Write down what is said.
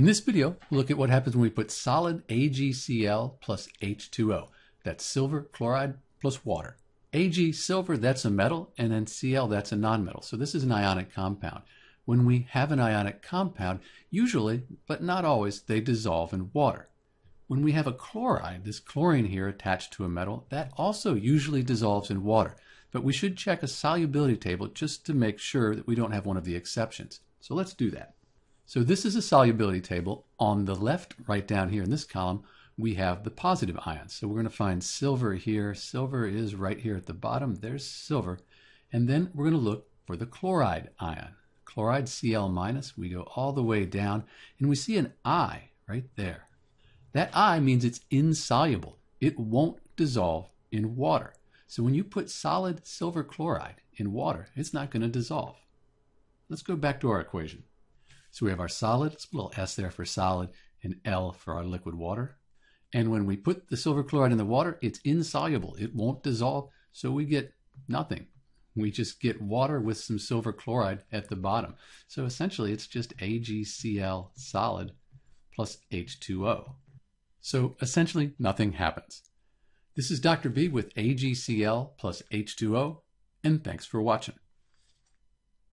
In this video, we'll look at what happens when we put solid AgCl plus H2O. That's silver chloride plus water. Ag, silver, that's a metal, and then Cl, that's a nonmetal. So this is an ionic compound. When we have an ionic compound, usually, but not always, they dissolve in water. When we have a chloride, this chlorine here attached to a metal, that also usually dissolves in water. But we should check a solubility table just to make sure that we don't have one of the exceptions. So let's do that. So this is a solubility table. On the left, right down here in this column, we have the positive ions. So we're going to find silver here. Silver is right here at the bottom. There's silver. And then we're going to look for the chloride ion. Chloride Cl minus, we go all the way down and we see an I right there. That I means it's insoluble. It won't dissolve in water. So when you put solid silver chloride in water, it's not going to dissolve. Let's go back to our equation. So we have our solid, a little S there for solid, and L for our liquid water. And when we put the silver chloride in the water, it's insoluble. It won't dissolve, so we get nothing. We just get water with some silver chloride at the bottom. So essentially, it's just AgCl solid plus H2O. So essentially, nothing happens. This is Dr. B with AgCl plus H2O, and thanks for watching.